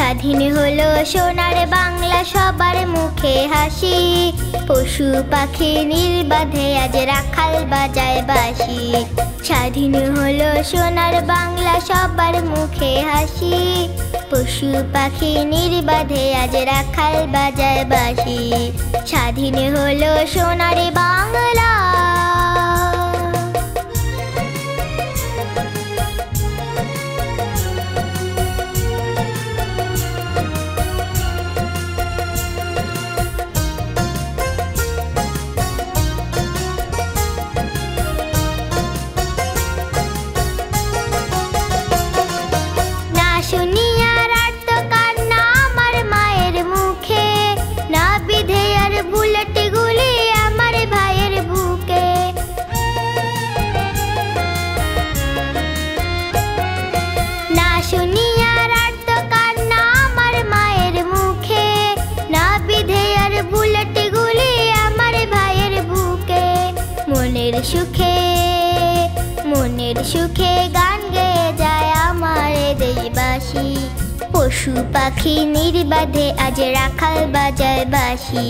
স্বাধীন হলো সোনার বাংলা সবার মুখে হাসি। পশু পাখি নির্বাধে আজ রাখাল বাজায় বাসি স্বাধীন হলো সোনার বাংলা সবার মুখে হাসি। পশু পাখি নির্বাধে আজ রাখাল বাজায় বাসি স্বাধীন হলো সোনার বাংলা না আমার ভাইয়ের বুকে। না কান্না আমার মায়ের মুখে। না আমার ভাইয়ের বুকে। মনের সুখে মনের সুখে গান পশু পাখি নির্বাধে আজ রাখাল বাজায় বাসি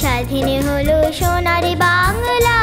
স্বাধীন হলো সোনার বাংলা।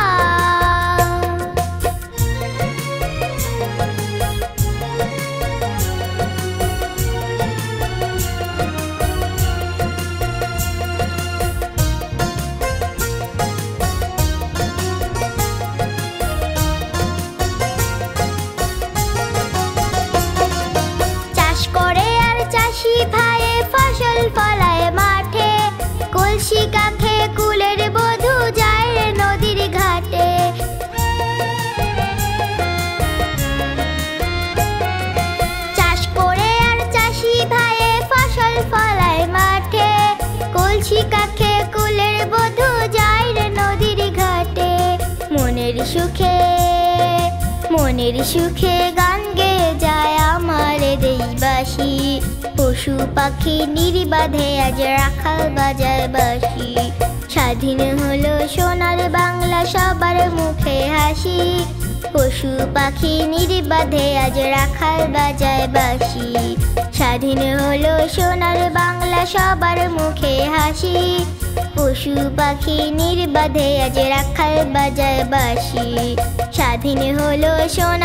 মনের সুখে গান গেয়ে যায় আমার দেশবাসী। পশু পাখি নির্বাধে আজ রাখাল বাজায় বাসি স্বাধীন হলো সোনার বাংলা সবার মুখে হাসি। পশু পাখি নির্বাধে আজ রাখাল বাজায় বাসি স্বাধীন হলো সোনার বাংলা সবার মুখে হাসি। পশু পাখি নির্বাধে আজ রাখাল বাজায় বাসি স্বাধীন হলো সোনার